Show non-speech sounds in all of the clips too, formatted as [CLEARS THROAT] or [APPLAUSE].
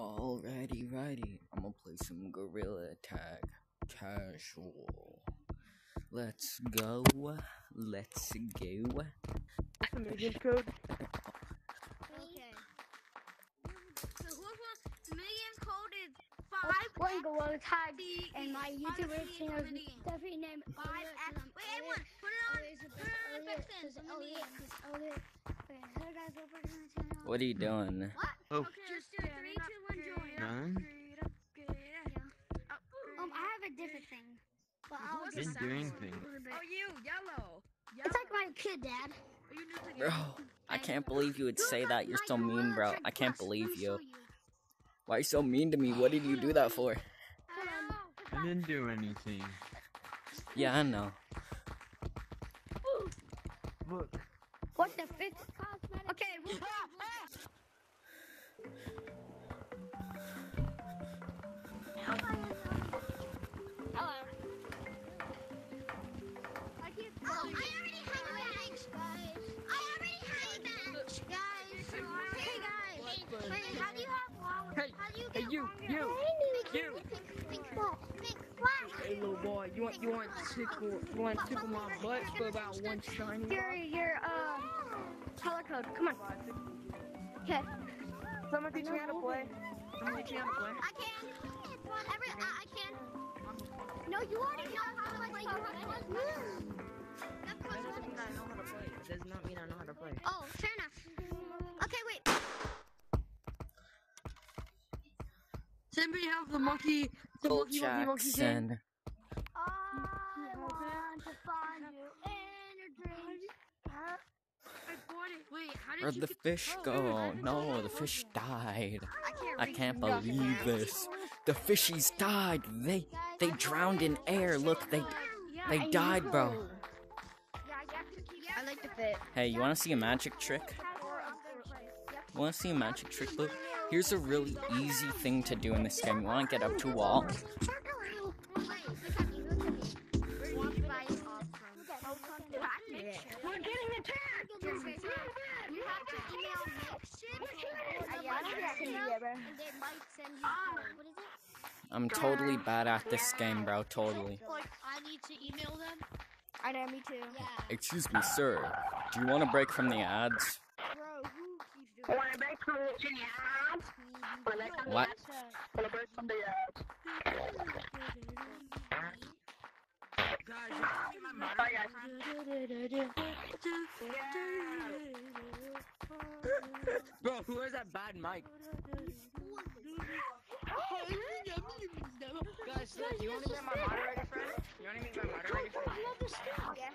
Alrighty, righty. I'm gonna play some Gorilla Tag. Casual. Let's go. Let's go. Medium code. Okay. So who wants the million code is five One Gorilla Tag, the and my five YouTuber X channel is definitely named Five X. Wait, everyone, put it on. Put it on the fixins. Okay, so guys, over to my channel. What are you doing? What? Oh. Okay, let's do it. Three, two, one, join. None. Um, I have a different thing. But I'll What's just Didn't do. Oh, you, yellow. It's like my kid, Dad. Are you new to Bro, I can't believe you would say that. You're so mean, bro. I can't believe you. Why are you so mean to me? What did you do that for? I didn't do anything. Yeah, I know. Look. What the fifth cosmetic? Okay. Little boy, you want you want to tickle you want to tickle my butt for about one shiny? Your your um color code. Come on. Okay. Someone teach me how to play. Someone teach me how to play. I can. Every, I, I can. No, you already know how to play. You have cosmetics. You That doesn't mean I know how to play. It does not mean I know how to play. Oh, fair enough. Okay, wait. Does anybody have the monkey? The Bill monkey, monkey, monkey Wait, how did Where'd you the get- fish Oh, go? wait, No, the fish died. I can't I can't nothing. believe this. The fishies died. They they drowned in air. Look, they they died, bro. I like the fit. Hey, you want to see a magic trick? You want to see a magic trick, Luke? Here's a really easy thing to do in this game. You want to get up to a wall? Ah. I'm totally bad at this game, bro. Totally. Like I need to email them. I know, me too. Yeah. Excuse me, sir. Do you want to break from the ads? Bro, who keeps doing Want to break from the ads? Want to What? Want to break from the ads? Guys, [LAUGHS] Bro, who has that bad mic? Guys, look, you want to be my moderator friend? You want to be my moderator friend? Yeah.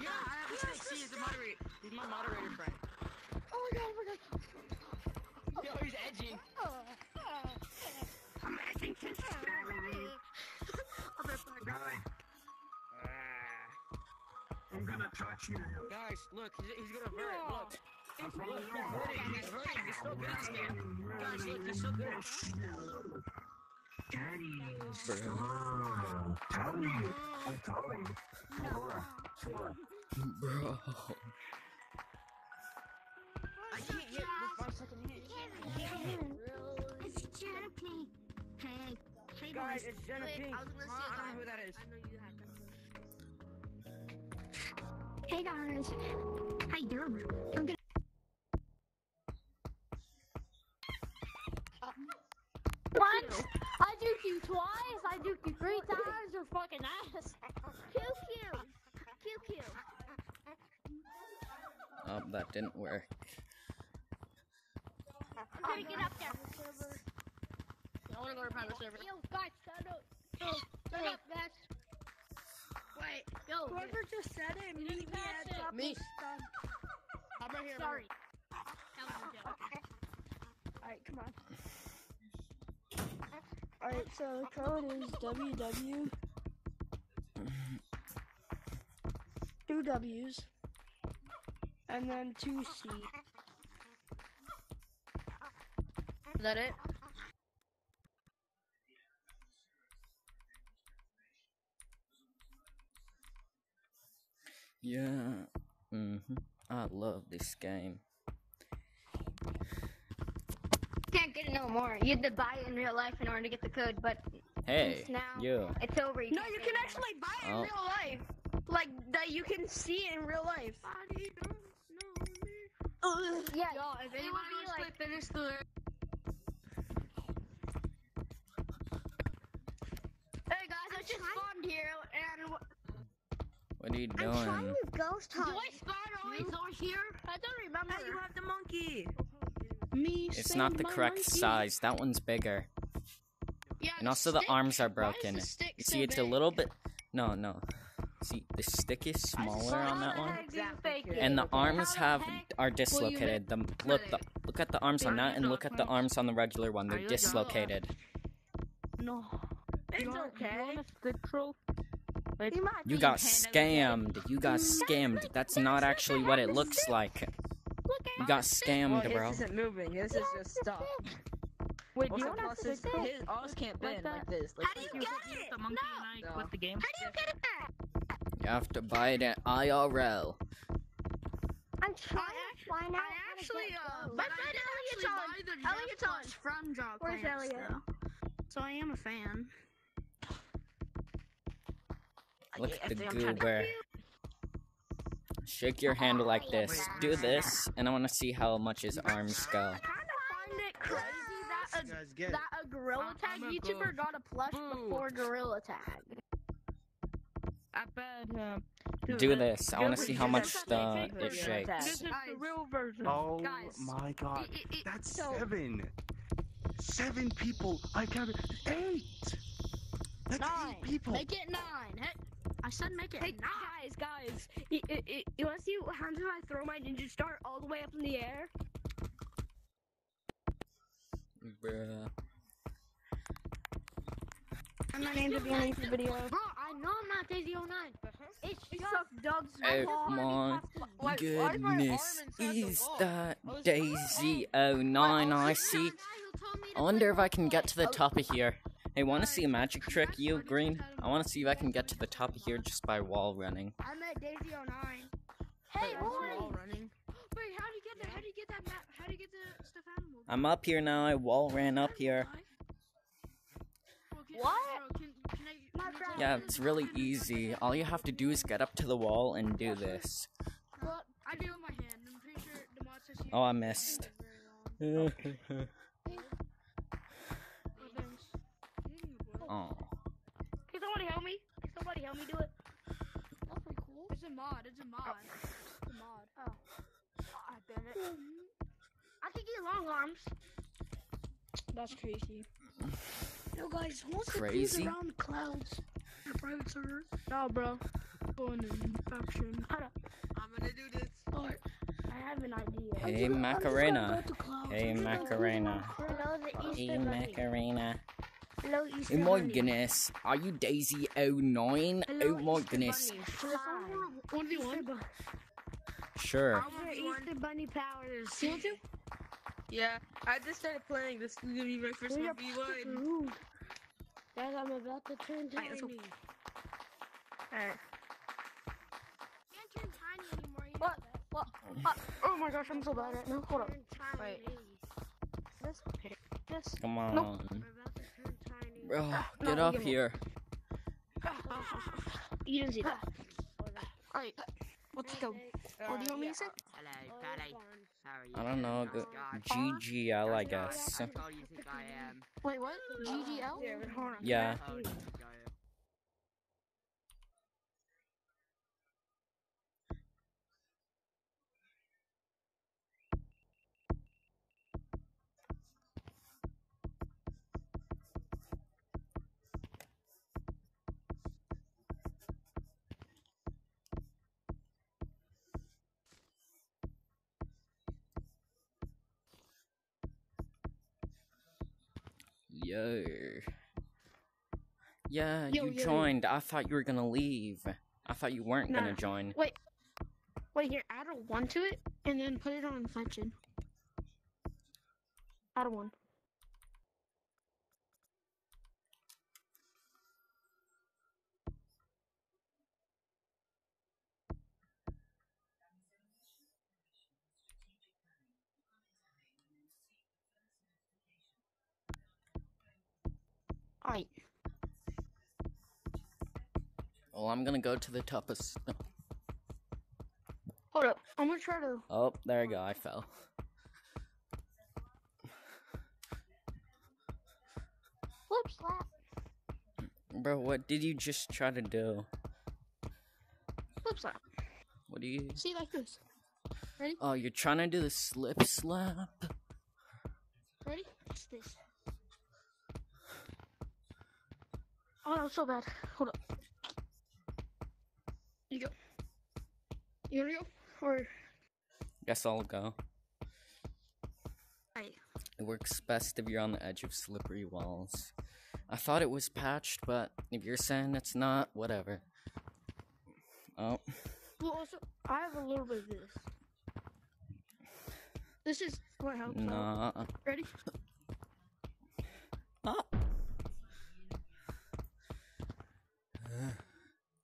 Yeah, I have a stick. See, he's a moderator. He's my moderator friend. Oh my god, oh my god. Yo, he's edging. I'm gonna touch you. Guys, look, he's, he's gonna hurt it. Look. Look, he's. He's hurting. He's so good at this game. Guys, look, he's so good. Bro. Tell me. I'm telling. Sure. Sure. Bro. I can't hit with five second hit. It's Jenny. Hey. Hey, Guys, it's Jenna Wait, Pink. I was gonna Huh? say I don't know who that is. I know you have them. Hey guys. How you doing? I'm gonna. What? I duked you twice. I duked you three times. You're fucking ass. Pew pew. Pew pew. Oh, that didn't work. Oh, I'm trying to get up there. I want to go to private server. Yo, guys, shut up. Yo, shut up, guys. Wait, yo. Whoever just said it, meet me at top Me. I'm right here. Sorry. That was a joke. Alright, come on. Alright, so the code is WW. Two W's. And then two C. Is that it? Yeah. Mhm. I love this game. Can't get it no more. You had to buy it in real life in order to get the code, but Hey, since now you. it's over. You No, can't you can it actually buy it in Oh. real life. Like that, you can see it in real life. Ugh. Yeah, Yo, if anyone be wants like- to finish the Hey guys, I just trying- spawned here, and What are you doing? I'm trying doing? to ghost Do. I spawn always over here? I don't remember. Hey, you have the monkey. Me. It's not the correct size. That one's bigger. Yeah, And also the stick- arms are broken. the stick You so see, it's a little bit. No, no. See, the stick is smaller on that one, Exactly. and the arms How have heck are dislocated. The look, the, look at the arms on that, and look at the arms on the regular one. They're you a dog? dislocated. No. It's okay. You want a stick troll? Wait, You got scammed. You got scammed. That's not actually what it looks like. You got Well, scammed, his bro. isn't moving. This is just stuck. wait, do you want a plus stick his, troll? his ours can't bend like that? this. Like, How do you get it? the monkey and I No. quit the game. How do you get it back? You have to buy it at IRL. I'm trying to find out. I how to actually, get uh, ghost. my friend Elliot's on, Elliot's on from Draw Where's Plants, Elliot? though. So I am a fan. Look at the see, I'm trying to- goober. Shake your hand like this. Do this, and I want to see how much his arms go. I kind of find it crazy that a, that a Gorilla Tag I'm a YouTuber ghost. got a plush Boo. before Gorilla Tag. I bet. Uh, Do this. I want to see how much the it shakes. This is the real version. Oh Guys, my god. it- it- That's so- seven. Seven people. I counted eight. That's Nine. eight people. Make it nine. Hey, I said make it Hey nine. guys, guys, y- y- y- you want to see how do I throw my ninja star all the way up in the air? Bruh. I'm not named to be in this video. [LAUGHS] Bro, I know I'm not Daisy 09. It's It's just just Doug's Oh fault. my Why- why is my arm goodness. inside the Is wall? that I was- Daisy 09 I see? I wonder if I can get to the top of here. Hey, wanna see a magic trick, you, Green? I wanna see if I can get to the top of here just by wall running. I'm at Daisy 09. Hey, Wait, wall running? Wait, how do you get there? How do you get that map? How do you get the stuff animal? I'm up here now. I wall ran up here. What? Can, can I, My can you friend- tell Yeah, it's really easy. All you have to do is get up to the wall and do this. Well, I do it with my hand. I'm pretty sure the mod says you Oh, I can't missed. [LAUGHS] [LAUGHS] oh. Oh. Can somebody help me? Can somebody help me do it? That's pretty cool. It's a mod. It's a mod. Oh. It's a mod. Oh. I bet it. I can get long arms. That's crazy. Yo, guys, who wants Crazy? to cruise around the clouds? in a private server? No, bro. Going in faction. Hold up. I'm gonna do this. Alright. I have an idea. Hey, Macarena. go. Hey, I'm just gonna go Macarena. Hey, Macarena. Hello, Easter Oh my Bunny. goodness. Are you Daisy 09? Hello, Oh my Easter goodness. Bunny. Hi. One one. Sure. Your Easter Bunny powers. You want to? Yeah, I just started playing. This is gonna be my first We're one v one. Guys, I'm about to turn Alright, let's tiny. Alright. Can't turn tiny anymore. You What? know that. What? Uh, oh my gosh, I'm so bad at it. No, hold up. Wait. This Yes. Come on. we're about to turn. Bro, No, get up give here. You didn't see that. Ah. Alright, let's go. What do you want me to say? Hello, Oh, Pally. How are you? I don't know. Go GGL, I guess. How tall you think I am? Wait, what? GGL? Hold. Yeah. Yo. Yeah, Yo, you yo, yo. joined. I thought you were gonna leave. I thought you weren't Nah. gonna join. Wait. Wait, here, add a one to it, and then put it on inflection. Add a one. I'm gonna go to the top of. no. Hold up. I'm gonna try to. Oh, there you go. I fell. Flip slap. Bro, what did you just try to do? Flip slap. What do you? See, like this. Ready? Oh, you're trying to do the slip slap. Ready? It's this. Oh, that was so bad. Hold up. You go? Or. Guess I'll go. Alright. It works best if you're on the edge of slippery walls. I thought it was patched, but if you're saying it's not, whatever. Oh, Well, also, I have a little bit of this. This is what helps. out. nah. Ready? Ah. [SIGHS]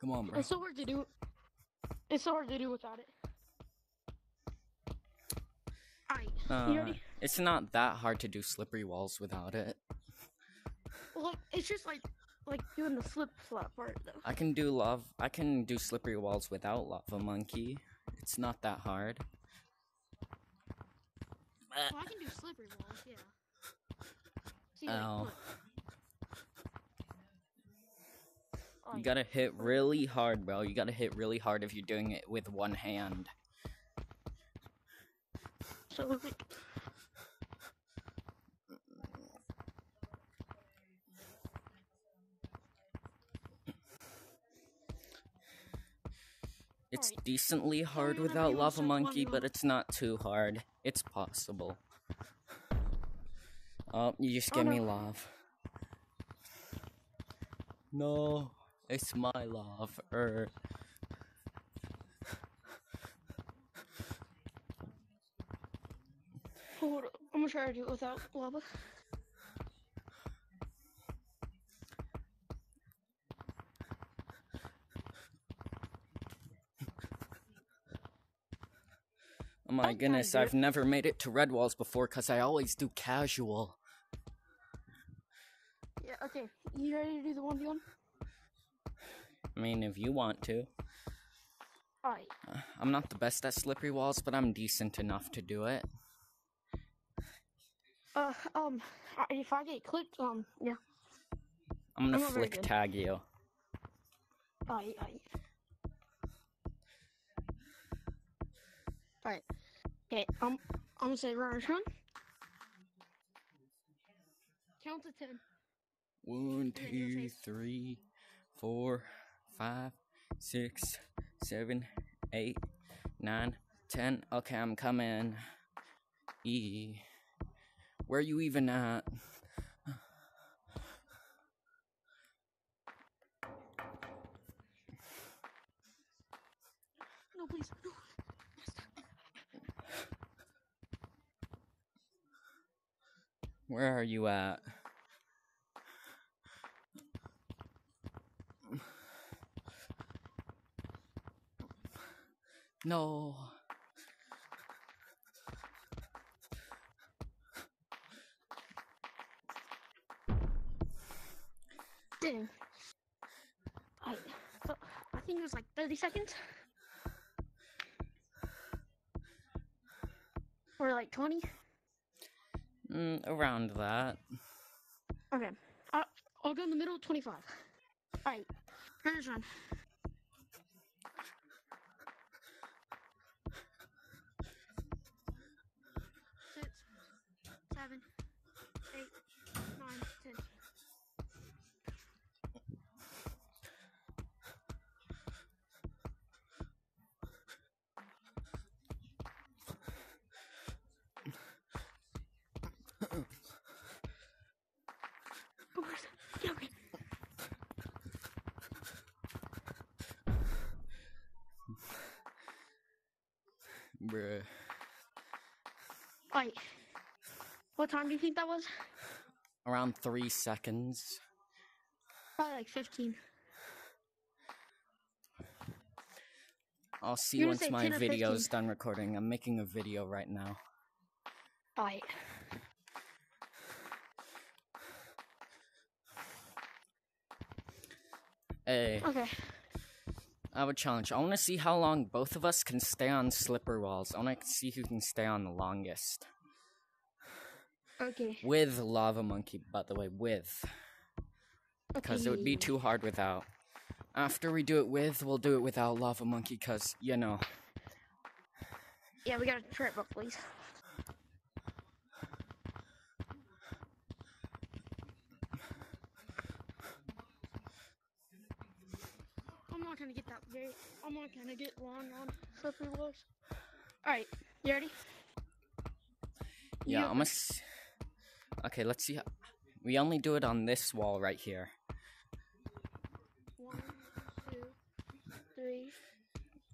Come on, bro. It's so hard to do. It's so hard to do without it. Alright. Uh, you ready? it's not that hard to do slippery walls without it. Well, it's just like like doing the slip slap part though. I can do love. I can do slippery walls without lava monkey. It's not that hard. Well, I can do slippery walls, yeah. See, like, Ow. look. You gotta hit really hard, bro. You gotta hit really hard if you're doing it with one hand. so It's Alright. decently hard you're without able lava monkey, but it's not too hard. It's possible. Oh, you just Oh, gave me love. No, it's my love. Er, hold up. I'm gonna try to do it without lava. oh my I gotta goodness. I've never made it to red walls before because I always do casual. Yeah. Okay. You ready to do the one v one? I mean, if you want to. Alright. Uh, I'm not the best at slippery walls, but I'm decent enough to do it. Uh, um, if I get clipped, um, yeah. I'm gonna I'm flick tag you. Alright, alright. Alright. Okay, um, I'm gonna say run, run. Count to ten. One, two, three, four, five, six, seven, eight, nine, ten. Okay, I'm coming. E. Where you even at? No, please, no. Where are you at? No. Dang. I, so, I think it was like 30 seconds. Or like 20. Mm, around that. Okay. I, I'll go in the middle, 25. Alright. Turns run. Six, seven, eight, nine, ten. Oh, where's it? Yeah, okay. Bruh. Alright. What time do you think that was? Around three seconds. Probably like 15. I'll see You're once my 10 or video's 15? done recording. I'm making a video right now. Alright. Hey, Okay. I have a challenge. I want to see how long both of us can stay on slipper walls. I want to see who can stay on the longest. Okay. With Lava Monkey, by the way, with. Because it would be too hard without. After we do it with, we'll do it without Lava Monkey, because, you know. Yeah, we gotta try it both ways. Gonna get that very. I'm not gonna get long on slippery walls. All right, you ready? Yeah, You- I'm gonna. S- okay, let's see. How- we only do it on this wall right here. One, two, three.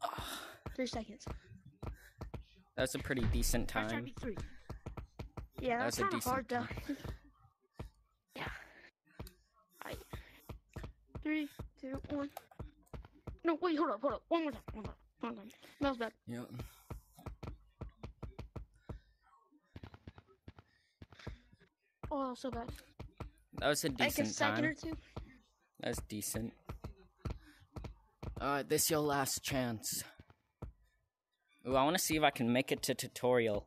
Ah. Three seconds. That's a pretty decent time. three. Yeah, That's that's, a kind of hard decent though. [LAUGHS] yeah. Alright. Three, two, one. No, wait, hold up, hold up. One more time. One more time. One more time. That was bad. Yep. Oh, that was so bad. That was a decent Like a second or two. That's decent. Alright, this your last chance. Ooh, I want to see if I can make it to tutorial.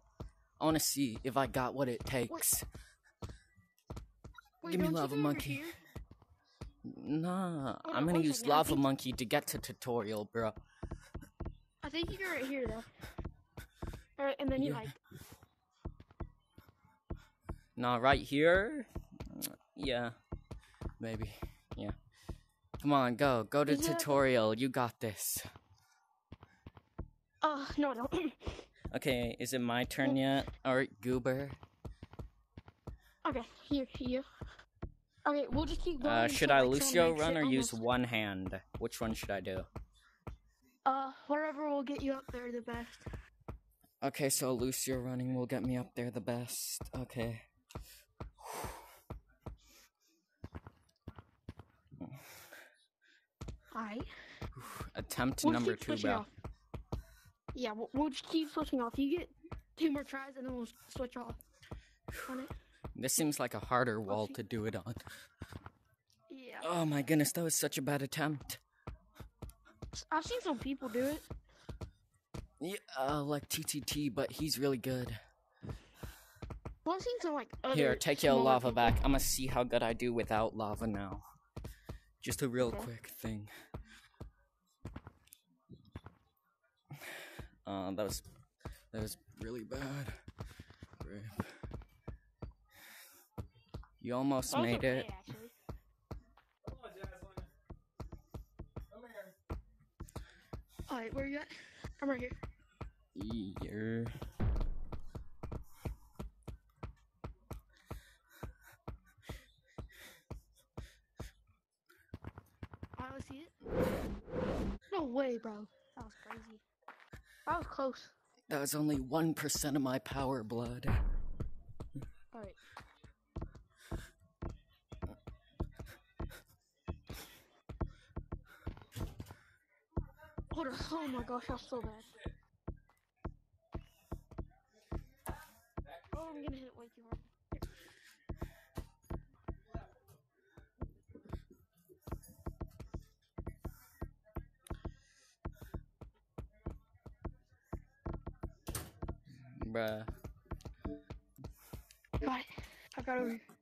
I want to see if I got what it takes. Wait, Give me lava monkey. Nah, I'm gonna use second, Lava think- Monkey to get to tutorial, bro. I think you go right here though. Alright, and then you Yeah. like. Nah, right here? Yeah. Maybe. Yeah. Come on, go. Go to Is it- tutorial. You got this. Uh, no, I don't. [CLEARS THROAT] Okay, is it my turn yet? Alright, Goober. okay, here, here. Okay, we'll just keep going. Uh, should I Lucio run or use one hand? Which one should I do? Uh, whatever will get you up there the best. Okay, so Lucio running will get me up there the best. Okay. Alright. Attempt We'll number two, bro. off. Yeah, we'll, we'll just keep switching off. You get two more tries and then we'll switch off on it. This seems like a harder wall to do it on. Yeah. Oh my goodness, that was such a bad attempt. I've seen some people do it. Yeah, uh, like TTT, but he's really good. Well, I've seen some like other Here, take your lava people. back. I'm gonna see how good I do without lava now. Just a real Okay. quick thing. [SIGHS] Uh, that was that was really bad. Rip. You almost made it. Alright, where you at? I'm right here. Here. Alright, let's see it. No way, bro. That was crazy. That was close. That was only one percent of my power blood. Oh my gosh, that's so bad. Oh, I'm gonna hit it way too hard. Bruh. Got it. I got over here.